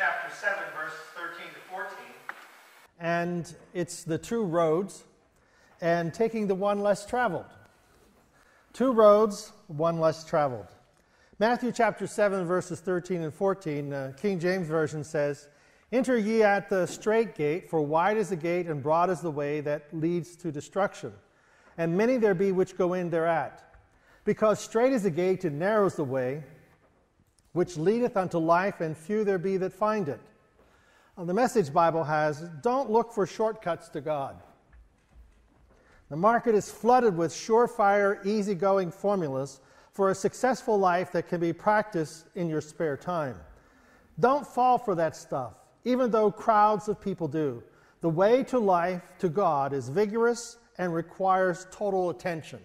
chapter 7, verses 13 to 14. And it's the two roads and taking the one less traveled. Two roads, one less traveled. Matthew chapter 7, verses 13 and 14, uh, King James Version says, Enter ye at the strait gate, for wide is the gate and broad is the way that leads to destruction. And many there be which go in thereat. Because strait is the gate and narrow is the way which leadeth unto life, and few there be that find it. Uh, the Message Bible has, Don't look for shortcuts to God. The market is flooded with surefire, easygoing formulas for a successful life that can be practiced in your spare time. Don't fall for that stuff, even though crowds of people do. The way to life, to God, is vigorous and requires total attention.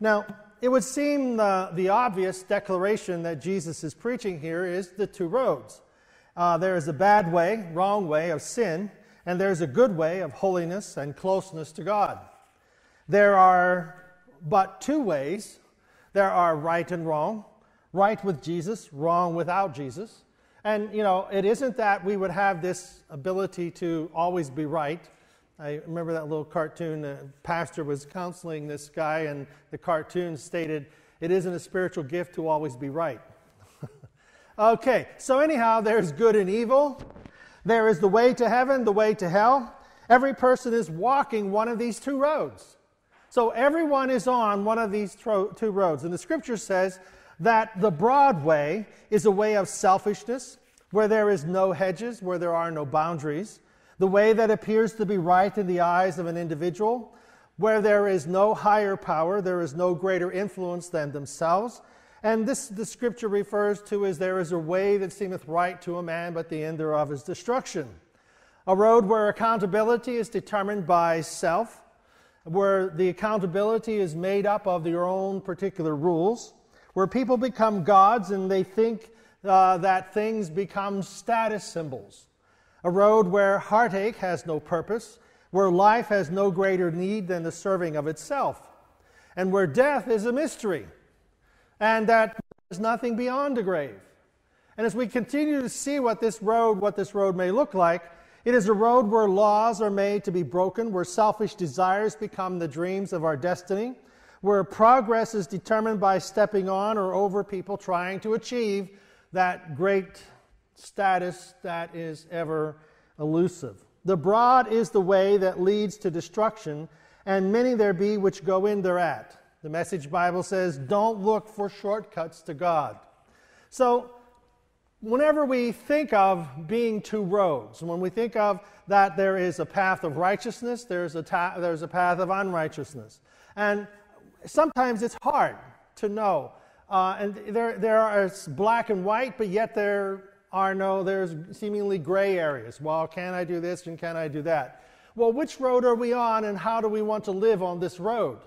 Now, it would seem the, the obvious declaration that Jesus is preaching here is the two roads. Uh, there is a bad way, wrong way of sin, and there's a good way of holiness and closeness to God. There are but two ways there are right and wrong, right with Jesus, wrong without Jesus. And, you know, it isn't that we would have this ability to always be right. I remember that little cartoon. The pastor was counseling this guy, and the cartoon stated, It isn't a spiritual gift to always be right. okay, so anyhow, there's good and evil. There is the way to heaven, the way to hell. Every person is walking one of these two roads. So everyone is on one of these two roads. And the scripture says that the broad way is a way of selfishness, where there is no hedges, where there are no boundaries. The way that appears to be right in the eyes of an individual, where there is no higher power, there is no greater influence than themselves. And this the scripture refers to as there is a way that seemeth right to a man, but the end thereof is destruction. A road where accountability is determined by self, where the accountability is made up of their own particular rules, where people become gods and they think uh, that things become status symbols. A road where heartache has no purpose, where life has no greater need than the serving of itself, and where death is a mystery, and that there's nothing beyond the grave. And as we continue to see what this road, what this road may look like, it is a road where laws are made to be broken, where selfish desires become the dreams of our destiny, where progress is determined by stepping on or over people trying to achieve that great status that is ever elusive. The broad is the way that leads to destruction, and many there be which go in thereat. The Message Bible says, Don't look for shortcuts to God. So, whenever we think of being two roads, when we think of that there is a path of righteousness, there's a, ta- there's a path of unrighteousness. And sometimes it's hard to know. Uh, and there, there are black and white, but yet there are no, there's seemingly gray areas. Well, can I do this and can I do that? Well, which road are we on and how do we want to live on this road?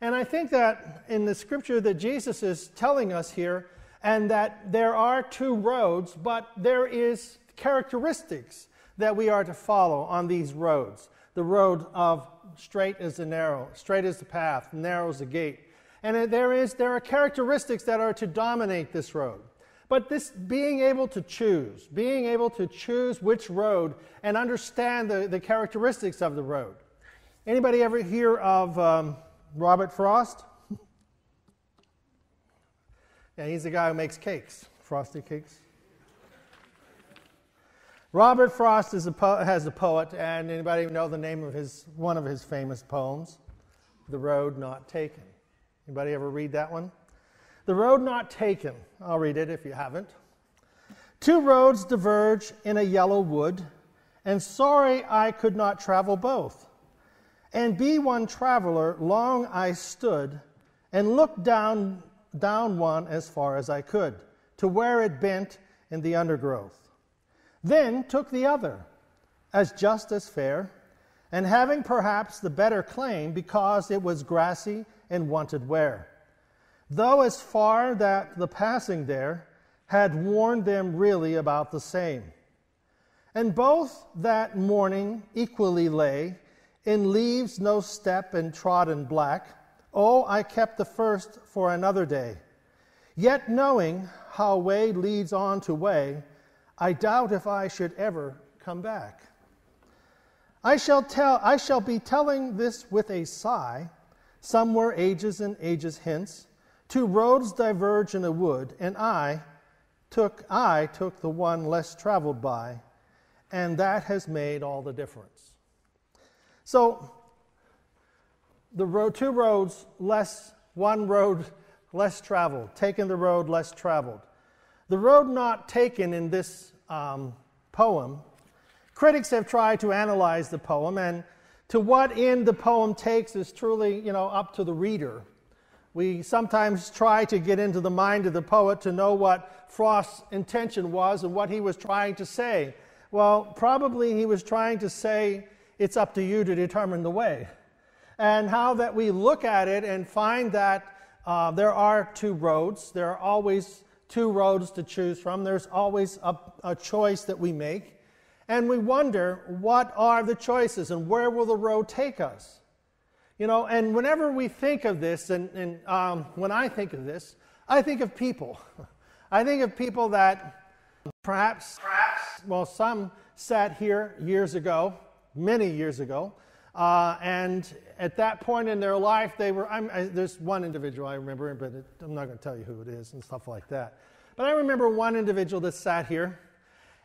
And I think that in the scripture that Jesus is telling us here, and that there are two roads, but there is characteristics that we are to follow on these roads. The road of straight is the narrow, straight is the path, narrow is the gate. And there, is, there are characteristics that are to dominate this road. But this being able to choose, being able to choose which road and understand the, the characteristics of the road. Anybody ever hear of um, Robert Frost? Yeah, he's the guy who makes cakes, frosted cakes. Robert Frost is a po- has a poet, and anybody know the name of his one of his famous poems, "The Road Not Taken"? Anybody ever read that one? The Road Not Taken. I'll read it if you haven't. Two roads diverge in a yellow wood, and sorry I could not travel both. And be one traveler, long I stood, and looked down down one as far as I could, to where it bent in the undergrowth. Then took the other, as just as fair, and having perhaps the better claim because it was grassy and wanted wear. Though as far that the passing there had warned them really about the same. And both that morning equally lay, in leaves no step and trodden black, Oh, I kept the first for another day. Yet knowing how way leads on to way, I doubt if I should ever come back. I shall tell I shall be telling this with a sigh, somewhere ages and ages hence. Two roads diverge in a wood, and I took I took the one less traveled by, and that has made all the difference. So the road two roads less one road less traveled, taking the road less traveled. The road not taken in this um, poem, critics have tried to analyze the poem, and to what end the poem takes is truly, you know, up to the reader. We sometimes try to get into the mind of the poet to know what Frost's intention was and what he was trying to say. Well, probably he was trying to say, it's up to you to determine the way. And how that we look at it and find that uh, there are two roads. There are always two roads to choose from. There's always a, a choice that we make. And we wonder, what are the choices and where will the road take us? You know, and whenever we think of this, and, and um, when I think of this, I think of people. I think of people that perhaps, perhaps, well, some sat here years ago, many years ago, uh, and at that point in their life, they were. I, there's one individual I remember, but it, I'm not going to tell you who it is and stuff like that. But I remember one individual that sat here,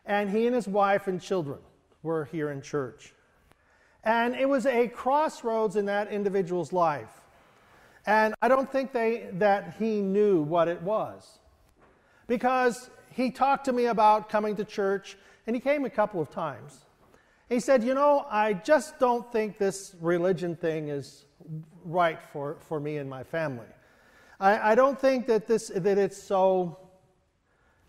and he and his wife and children were here in church. And it was a crossroads in that individual's life. And I don't think they, that he knew what it was. Because he talked to me about coming to church, and he came a couple of times. He said, You know, I just don't think this religion thing is right for, for me and my family. I, I don't think that, this, that it's so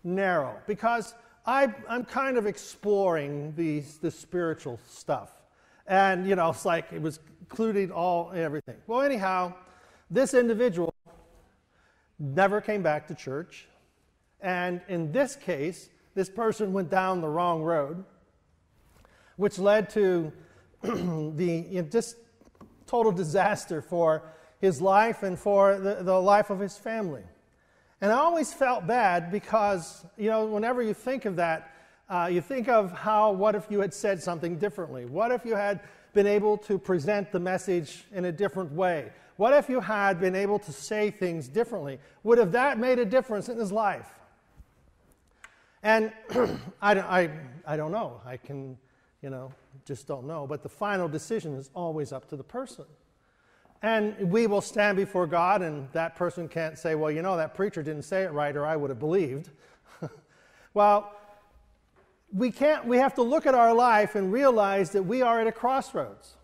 narrow because I, I'm kind of exploring these, the spiritual stuff. And, you know, it's like it was including all everything. Well, anyhow, this individual never came back to church. And in this case, this person went down the wrong road, which led to the you know, just total disaster for his life and for the, the life of his family. And I always felt bad because, you know, whenever you think of that, uh, you think of how, what if you had said something differently? What if you had been able to present the message in a different way? What if you had been able to say things differently? Would have that made a difference in his life? And I, don't, I, I don't know. I can, you know, just don't know. But the final decision is always up to the person. And we will stand before God, and that person can't say, Well, you know, that preacher didn't say it right, or I would have believed. well, we, can't, we have to look at our life and realize that we are at a crossroads.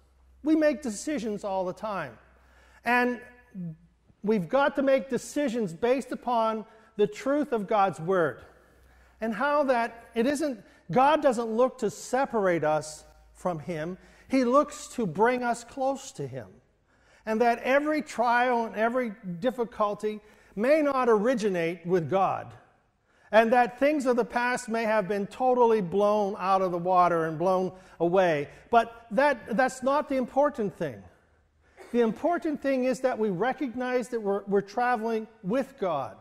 We make decisions all the time. And we've got to make decisions based upon the truth of God's Word. And how that it isn't, God doesn't look to separate us from Him, He looks to bring us close to Him and that every trial and every difficulty may not originate with God, and that things of the past may have been totally blown out of the water and blown away. But that, that's not the important thing. The important thing is that we recognize that we're, we're traveling with God,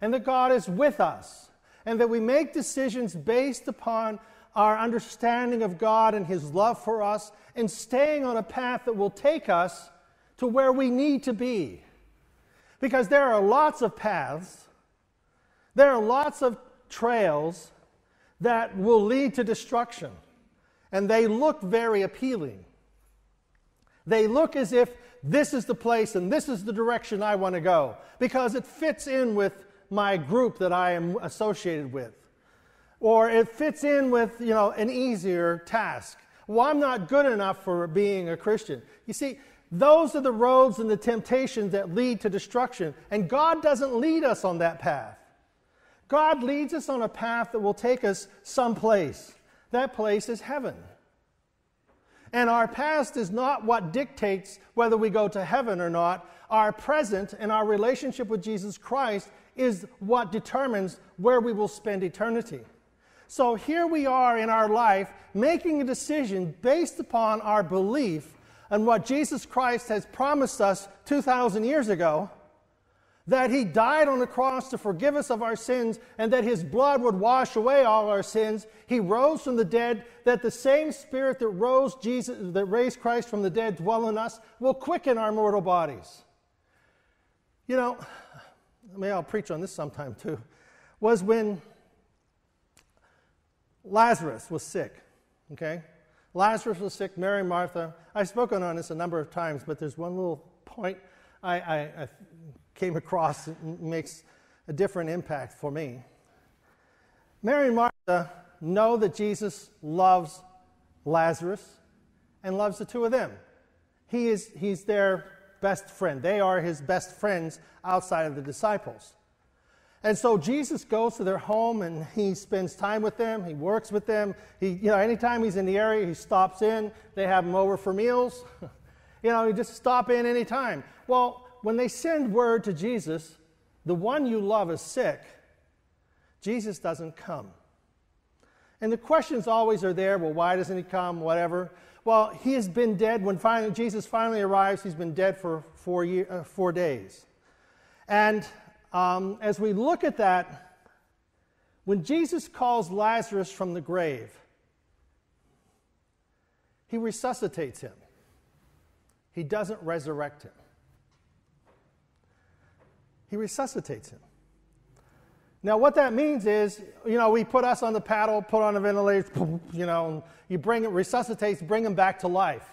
and that God is with us, and that we make decisions based upon our understanding of God and His love for us, and staying on a path that will take us to where we need to be. Because there are lots of paths, there are lots of trails that will lead to destruction, and they look very appealing. They look as if this is the place and this is the direction I want to go because it fits in with my group that I am associated with. Or it fits in with, you know, an easier task. Well, I'm not good enough for being a Christian. You see, those are the roads and the temptations that lead to destruction. And God doesn't lead us on that path. God leads us on a path that will take us someplace. That place is heaven. And our past is not what dictates whether we go to heaven or not. Our present and our relationship with Jesus Christ is what determines where we will spend eternity. So here we are in our life making a decision based upon our belief and what Jesus Christ has promised us 2,000 years ago, that he died on the cross to forgive us of our sins and that his blood would wash away all our sins. He rose from the dead, that the same spirit that rose Jesus that raised Christ from the dead dwell in us will quicken our mortal bodies. You know, maybe I'll preach on this sometime too. Was when Lazarus was sick, okay? Lazarus was sick, Mary Martha. I've spoken on this a number of times, but there's one little point I, I, I came across makes a different impact for me. Mary and Martha know that Jesus loves Lazarus and loves the two of them. He is, he's their best friend. They are his best friends outside of the disciples. And so Jesus goes to their home and he spends time with them. He works with them. He, you know, anytime he's in the area, he stops in. They have him over for meals. you know, he just stop in anytime. Well, when they send word to Jesus, the one you love is sick, Jesus doesn't come. And the questions always are there well, why doesn't he come? Whatever. Well, he has been dead. When finally, Jesus finally arrives, he's been dead for four, year, uh, four days. And um, as we look at that, when Jesus calls Lazarus from the grave, he resuscitates him, he doesn't resurrect him he resuscitates him. Now, what that means is, you know, we put us on the paddle, put on the ventilator, you know, you bring it, resuscitates, bring him back to life.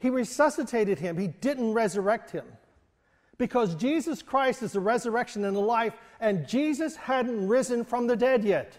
He resuscitated him, he didn't resurrect him. Because Jesus Christ is the resurrection and the life, and Jesus hadn't risen from the dead yet.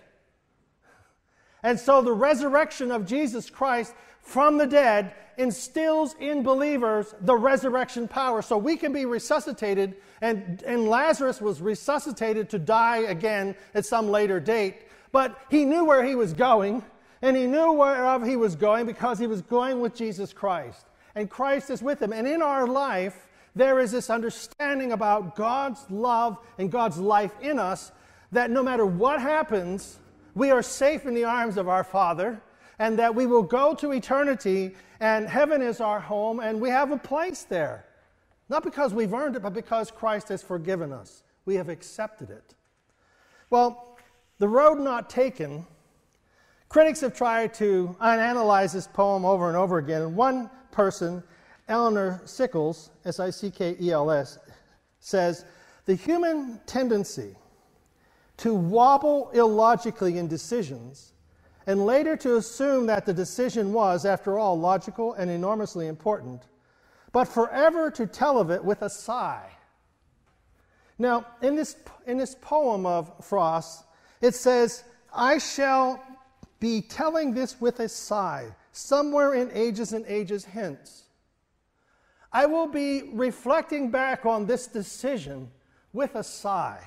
And so the resurrection of Jesus Christ from the dead instills in believers the resurrection power. So we can be resuscitated, and, and Lazarus was resuscitated to die again at some later date. But he knew where he was going, and he knew whereof he was going because he was going with Jesus Christ. And Christ is with him. And in our life, there is this understanding about God's love and God's life in us that no matter what happens, we are safe in the arms of our Father and that we will go to eternity and heaven is our home and we have a place there. Not because we've earned it, but because Christ has forgiven us. We have accepted it. Well, the road not taken, critics have tried to analyze this poem over and over again. And one person, Eleanor Sickles, S I C K E L S, says the human tendency to wobble illogically in decisions and later to assume that the decision was, after all, logical and enormously important, but forever to tell of it with a sigh. Now, in this, in this poem of Frost, it says, I shall be telling this with a sigh, somewhere in ages and ages hence. I will be reflecting back on this decision with a sigh.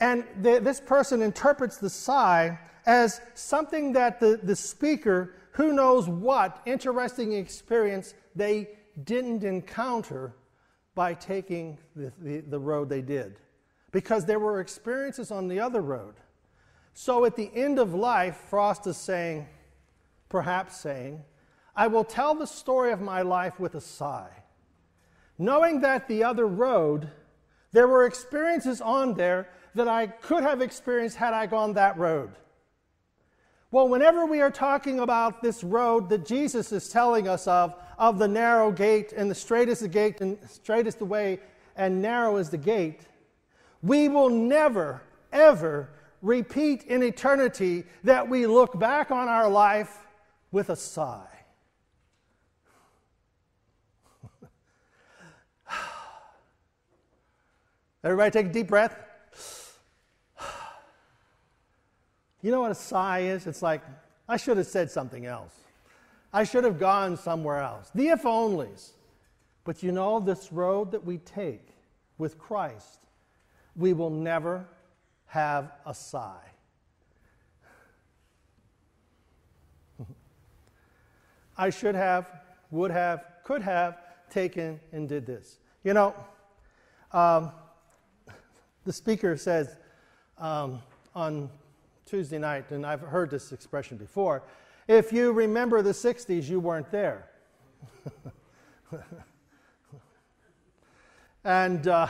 And this person interprets the sigh as something that the, the speaker, who knows what interesting experience they didn't encounter by taking the, the, the road they did. Because there were experiences on the other road. So at the end of life, Frost is saying, perhaps saying, I will tell the story of my life with a sigh, knowing that the other road, there were experiences on there that I could have experienced had I gone that road. Well, whenever we are talking about this road that Jesus is telling us of, of the narrow gate and the straight is the gate and straight is the way and narrow is the gate, we will never, ever repeat in eternity that we look back on our life with a sigh. Everybody take a deep breath. You know what a sigh is? It's like, I should have said something else. I should have gone somewhere else. The if onlys. But you know, this road that we take with Christ, we will never have a sigh. I should have, would have, could have taken and did this. You know, um, the speaker says um, on Tuesday night, and I've heard this expression before. If you remember the 60s, you weren't there. And uh,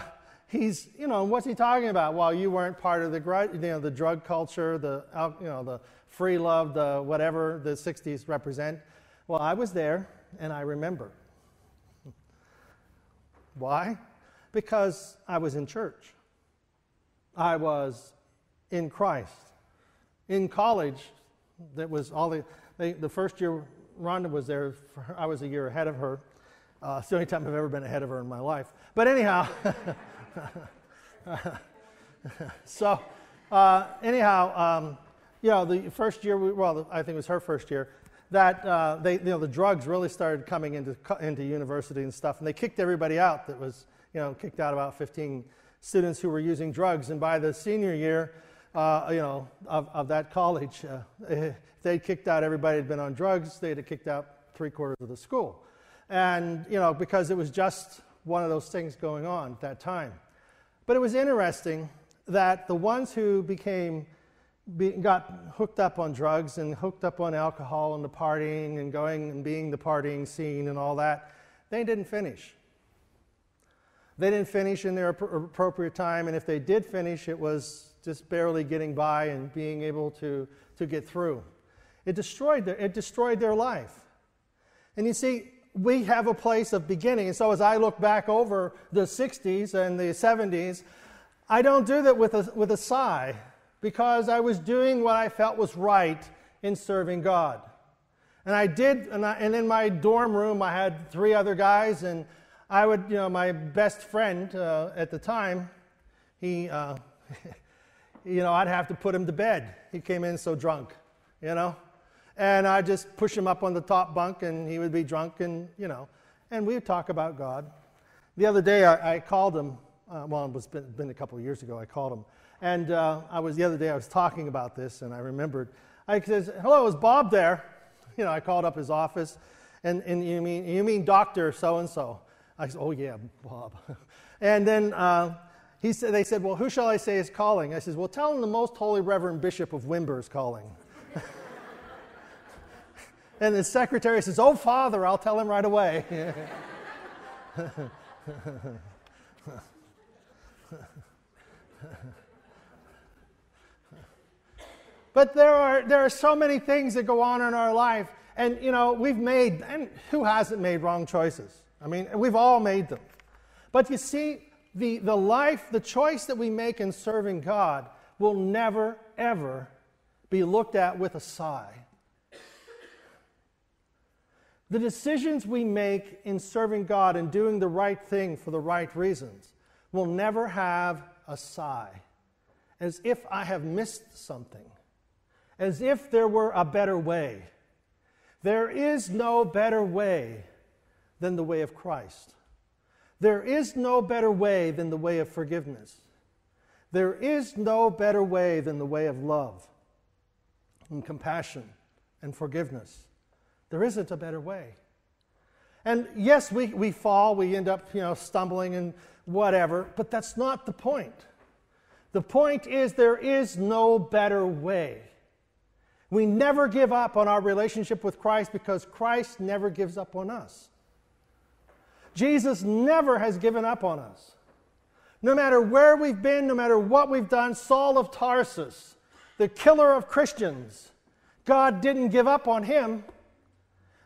he's, you know, what's he talking about? Well, you weren't part of the, you know, the drug culture, the, you know, the free love, the whatever the 60s represent. Well, I was there and I remember. Why? Because I was in church. I was in Christ. In college, that was all the, they, the first year Rhonda was there, her, I was a year ahead of her. Uh, it's the only time I've ever been ahead of her in my life. But anyhow, so uh, anyhow, um, you know, the first year, we, well, I think it was her first year, that uh, they, you know, the drugs really started coming into, into university and stuff, and they kicked everybody out that was, you know, kicked out about 15 students who were using drugs. And by the senior year, uh, you know, of, of that college, uh, if they'd kicked out everybody who'd been on drugs, they'd have kicked out three quarters of the school. And, you know, because it was just one of those things going on at that time. But it was interesting that the ones who became be, got hooked up on drugs and hooked up on alcohol and the partying and going and being the partying scene and all that, they didn't finish. They didn't finish in their appropriate time, and if they did finish, it was just barely getting by and being able to, to get through. It destroyed, their, it destroyed their life. And you see, we have a place of beginning. And so as I look back over the 60s and the 70s, I don't do that with a, with a sigh because I was doing what I felt was right in serving God. And I did, and, I, and in my dorm room, I had three other guys, and I would, you know, my best friend uh, at the time, he, uh, you know, I'd have to put him to bed. He came in so drunk, you know. And I'd just push him up on the top bunk, and he would be drunk, and, you know, and we would talk about God. The other day, I, I called him, uh, well, it was been, been a couple of years ago, I called him. And uh, I was, the other day, I was talking about this, and I remembered. I said, hello, is Bob there? You know, I called up his office, and, and you mean, you mean Dr. So-and-so? I said, oh, yeah, Bob. and then uh, he said, they said, well, who shall I say is calling? I said, well, tell him the most holy reverend bishop of Windber is calling. And the secretary says, Oh, Father, I'll tell him right away. but there are, there are so many things that go on in our life. And, you know, we've made, and who hasn't made wrong choices? I mean, we've all made them. But you see, the, the life, the choice that we make in serving God will never, ever be looked at with a sigh. The decisions we make in serving God and doing the right thing for the right reasons will never have a sigh, as if I have missed something, as if there were a better way. There is no better way than the way of Christ. There is no better way than the way of forgiveness. There is no better way than the way of love and compassion and forgiveness. There isn't a better way. And yes, we, we fall, we end up, you know, stumbling and whatever, but that's not the point. The point is there is no better way. We never give up on our relationship with Christ because Christ never gives up on us. Jesus never has given up on us. No matter where we've been, no matter what we've done, Saul of Tarsus, the killer of Christians, God didn't give up on him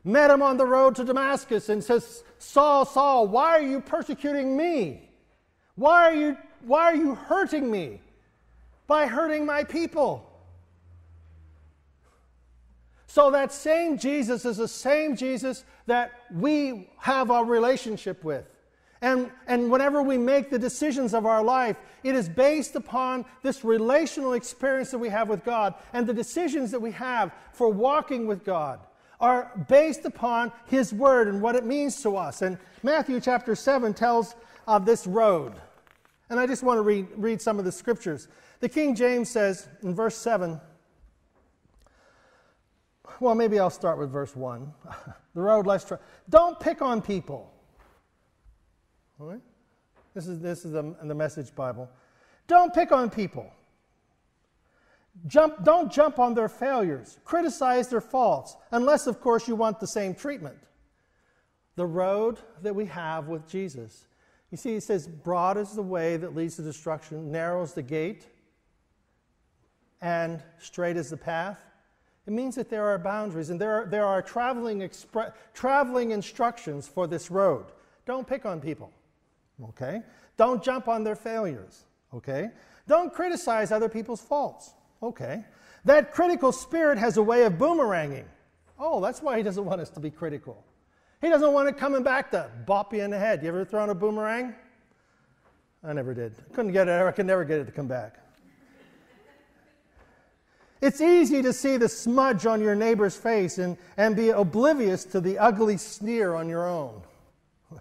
met him on the road to Damascus and says, Saul, Saul, why are you persecuting me? Why are you, why are you hurting me by hurting my people? So, that same Jesus is the same Jesus that we have a relationship with. And, and whenever we make the decisions of our life, it is based upon this relational experience that we have with God and the decisions that we have for walking with God are based upon His Word and what it means to us. And Matthew chapter 7 tells of this road. And I just want to read, read some of the scriptures. The King James says in verse 7, well, maybe I'll start with verse 1. the road less tra- Don't pick on people. All right? This is, this is the, the message Bible. Don't pick on people. Jump, don't jump on their failures, criticize their faults, unless, of course, you want the same treatment. The road that we have with Jesus You see, he says, Broad is the way that leads to destruction, narrow is the gate, and straight is the path. It means that there are boundaries and there are, there are traveling, traveling instructions for this road. Don't pick on people, okay? Don't jump on their failures, okay? Don't criticize other people's faults, okay? That critical spirit has a way of boomeranging. Oh, that's why he doesn't want us to be critical. He doesn't want it coming back to bop you in the head. You ever thrown a boomerang? I never did. Couldn't get it. I could never get it to come back. It's easy to see the smudge on your neighbor's face and, and be oblivious to the ugly sneer on your own.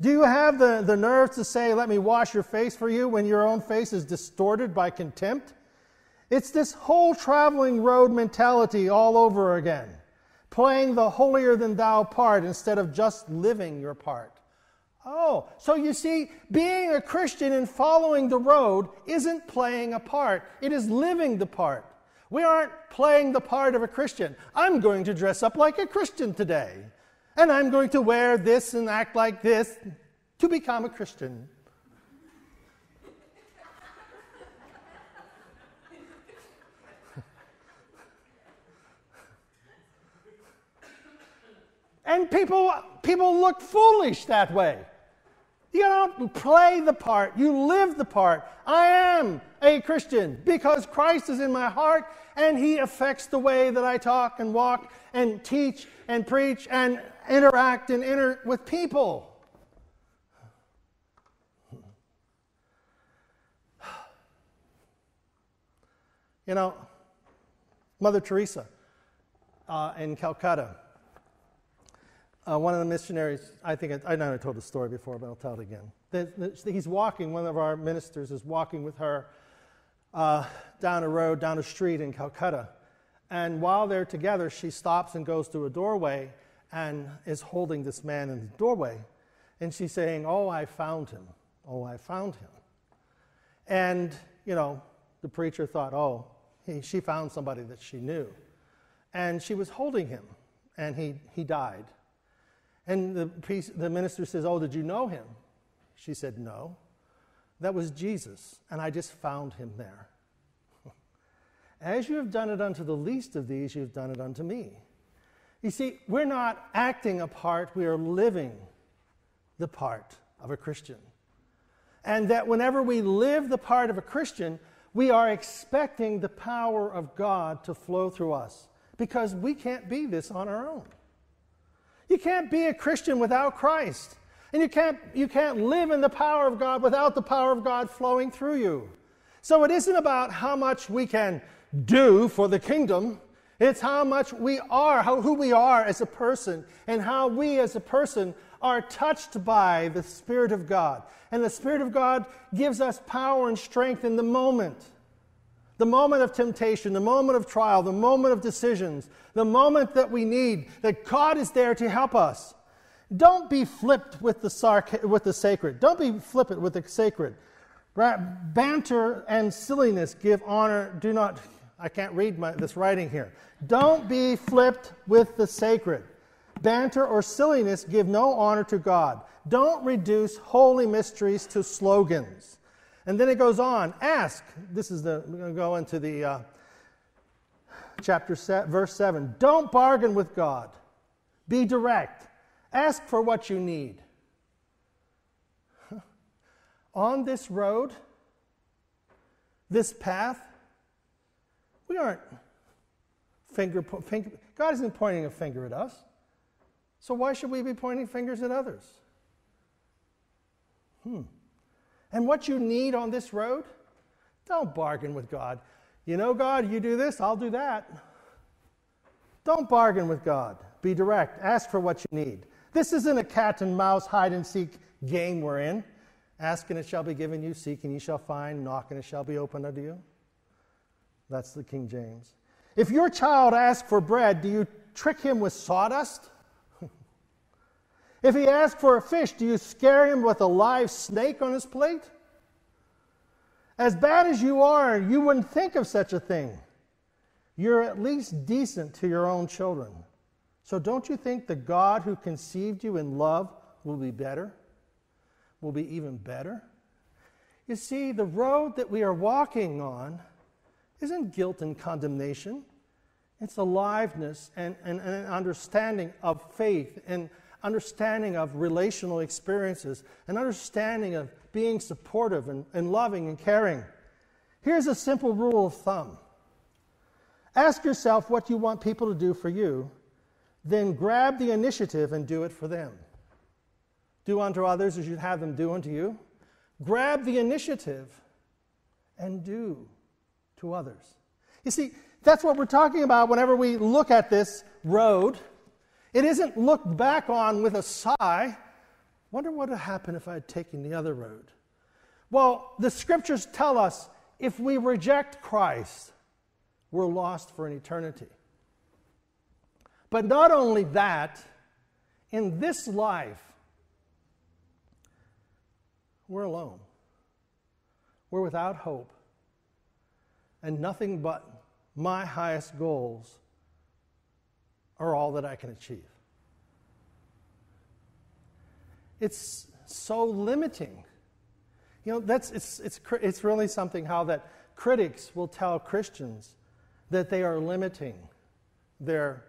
Do you have the, the nerve to say, Let me wash your face for you, when your own face is distorted by contempt? It's this whole traveling road mentality all over again, playing the holier than thou part instead of just living your part. Oh, so you see, being a Christian and following the road isn't playing a part, it is living the part. We aren't playing the part of a Christian. I'm going to dress up like a Christian today, and I'm going to wear this and act like this to become a Christian. And people, people look foolish that way. You don't play the part, you live the part. I am a Christian because Christ is in my heart and He affects the way that I talk and walk and teach and preach and interact and enter with people. You know, Mother Teresa uh, in Calcutta uh, one of the missionaries, I think I, I know I told the story before, but I'll tell it again. The, the, he's walking, one of our ministers is walking with her uh, down a road, down a street in Calcutta. And while they're together, she stops and goes to a doorway and is holding this man in the doorway. And she's saying, Oh, I found him. Oh, I found him. And, you know, the preacher thought, Oh, he, she found somebody that she knew. And she was holding him, and he, he died. And the, priest, the minister says, Oh, did you know him? She said, No. That was Jesus, and I just found him there. As you have done it unto the least of these, you have done it unto me. You see, we're not acting a part, we are living the part of a Christian. And that whenever we live the part of a Christian, we are expecting the power of God to flow through us because we can't be this on our own. You can't be a Christian without Christ. And you can't, you can't live in the power of God without the power of God flowing through you. So it isn't about how much we can do for the kingdom. It's how much we are, how, who we are as a person, and how we as a person are touched by the Spirit of God. And the Spirit of God gives us power and strength in the moment the moment of temptation, the moment of trial, the moment of decisions, the moment that we need, that God is there to help us. Don't be flipped with the, sarc- with the sacred. Don't be flippant with the sacred. Banter and silliness give honor. Do not, I can't read my, this writing here. Don't be flipped with the sacred. Banter or silliness give no honor to God. Don't reduce holy mysteries to slogans. And then it goes on ask. This is the, we're going to go into the uh, chapter, se- verse 7. Don't bargain with God, be direct. Ask for what you need. On this road, this path, we aren't finger, finger, God isn't pointing a finger at us. So why should we be pointing fingers at others? Hmm. And what you need on this road, don't bargain with God. You know, God, you do this, I'll do that. Don't bargain with God. Be direct. Ask for what you need. This isn't a cat and mouse hide and seek game we're in. Ask and it shall be given you, seek and you shall find, knock and it shall be opened unto you. That's the King James. If your child asks for bread, do you trick him with sawdust? If he asks for a fish, do you scare him with a live snake on his plate? As bad as you are, you wouldn't think of such a thing. You're at least decent to your own children. So don't you think the God who conceived you in love will be better? will be even better. You see, the road that we are walking on isn't guilt and condemnation. It's aliveness and, an understanding of faith and understanding of relational experiences, an understanding of being supportive and, and loving and caring. Here's a simple rule of thumb ask yourself what you want people to do for you, then grab the initiative and do it for them. Do unto others as you'd have them do unto you. Grab the initiative and do to others. You see, that's what we're talking about whenever we look at this road. It isn't looked back on with a sigh. Wonder what would happen if I had taken the other road. Well, the scriptures tell us if we reject Christ, we're lost for an eternity. But not only that, in this life, we're alone. We're without hope. And nothing but my highest goals are all that I can achieve. It's so limiting. You know, that's, it's, it's, it's really something how that critics will tell Christians that they are limiting their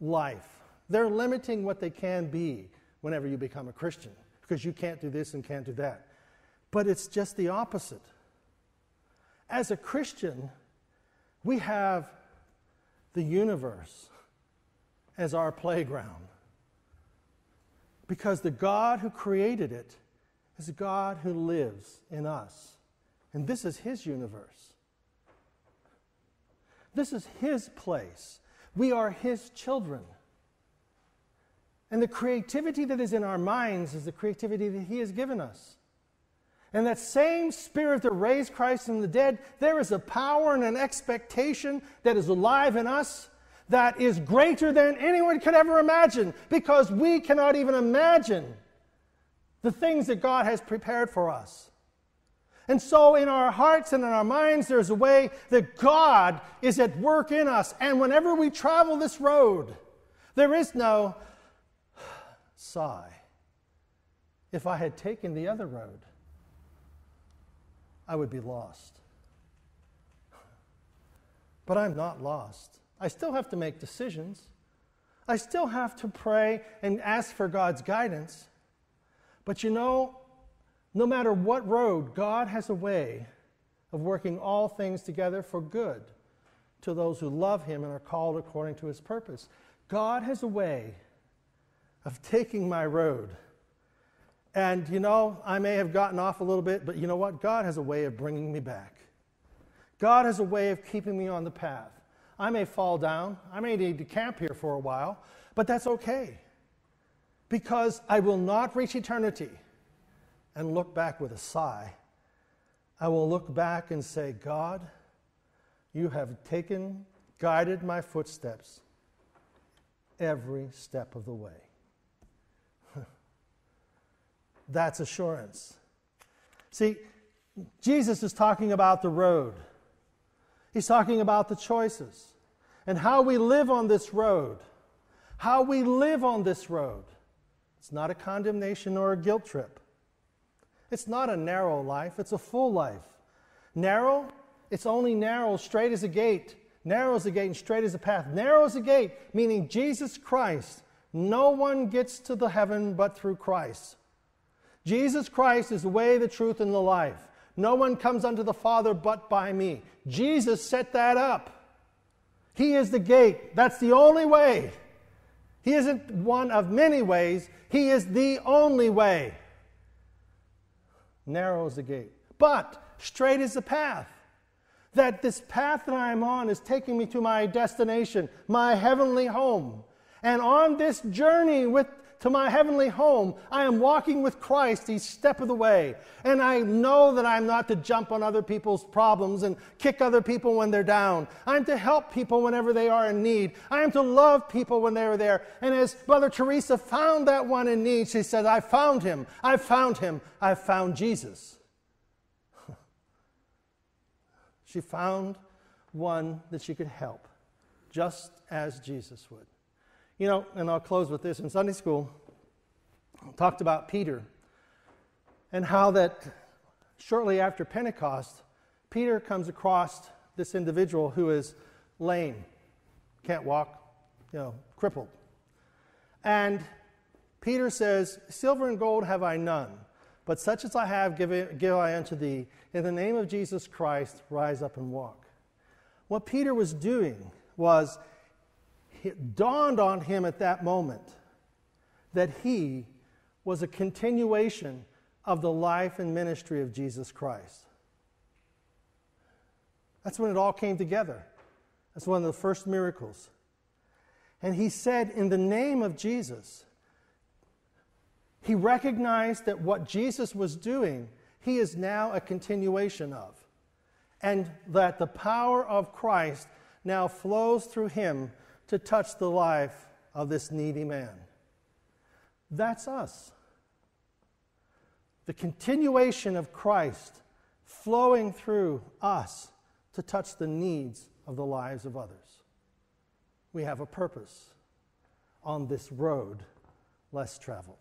life. They're limiting what they can be whenever you become a Christian because you can't do this and can't do that. But it's just the opposite. As a Christian, we have the universe as our playground because the God who created it is a God who lives in us. And this is His universe. This is His place. We are His children. And the creativity that is in our minds is the creativity that He has given us. And that same Spirit that raised Christ from the dead, there is a power and an expectation that is alive in us that is greater than anyone could ever imagine because we cannot even imagine the things that God has prepared for us. And so, in our hearts and in our minds, there's a way that God is at work in us. And whenever we travel this road, there is no sigh. If I had taken the other road, I would be lost. But I'm not lost. I still have to make decisions. I still have to pray and ask for God's guidance. But you know, no matter what road, God has a way of working all things together for good to those who love Him and are called according to His purpose. God has a way of taking my road and you know, I may have gotten off a little bit, but you know what? God has a way of bringing me back. God has a way of keeping me on the path. I may fall down. I may need to camp here for a while, but that's okay. Because I will not reach eternity and look back with a sigh. I will look back and say, God, you have taken, guided my footsteps every step of the way. That's assurance. See, Jesus is talking about the road. He's talking about the choices and how we live on this road. How we live on this road. It's not a condemnation or a guilt trip. It's not a narrow life, it's a full life. Narrow, it's only narrow, straight as a gate. Narrow as a gate and straight as a path. Narrow as a gate, meaning Jesus Christ. No one gets to the heaven but through Christ. Jesus Christ is the way, the truth, and the life. No one comes unto the Father but by me. Jesus set that up. He is the gate. That's the only way. He isn't one of many ways, He is the only way. Narrow is the gate, but straight is the path. That this path that I am on is taking me to my destination, my heavenly home. And on this journey with to my heavenly home. I am walking with Christ each step of the way. And I know that I'm not to jump on other people's problems and kick other people when they're down. I'm to help people whenever they are in need. I am to love people when they are there. And as Mother Teresa found that one in need, she said, I found him. I found him. I found Jesus. she found one that she could help, just as Jesus would. You know, and I'll close with this. In Sunday school, I talked about Peter. and how that shortly after Pentecost, Peter comes across this individual who is lame, can't walk, you know, crippled. And Peter says, Silver and gold have I none, but such as I have give, it, give I unto thee. In the name of Jesus Christ, rise up and walk. What Peter was doing was, it dawned on him at that moment that he was a continuation of the life and ministry of Jesus Christ. That's when it all came together. That's one of the first miracles. And he said, In the name of Jesus, he recognized that what Jesus was doing, he is now a continuation of. And that the power of Christ now flows through him to touch the life of this needy man. That's us. The continuation of Christ flowing through us to touch the needs of the lives of others. We have a purpose on this road less traveled.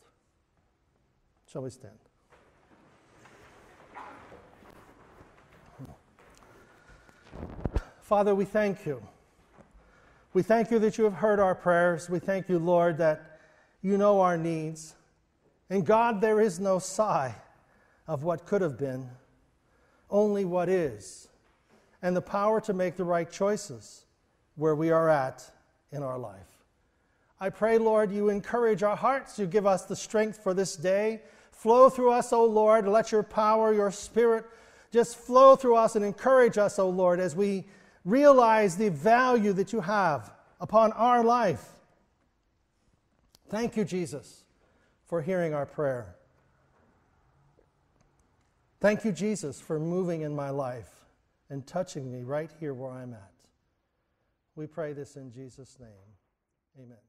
Shall we stand? Father, we thank you. We thank you that you have heard our prayers. We thank you, Lord, that you know our needs. And God, there is no sigh of what could have been, only what is, and the power to make the right choices where we are at in our life. I pray, Lord, you encourage our hearts, you give us the strength for this day. Flow through us, O Lord. Let your power, your spirit just flow through us and encourage us, O Lord, as we realize the value that you have upon our life. Thank you, Jesus, for hearing our prayer. Thank you, Jesus, for moving in my life and touching me right here where I'm at. We pray this in Jesus' name. Amen.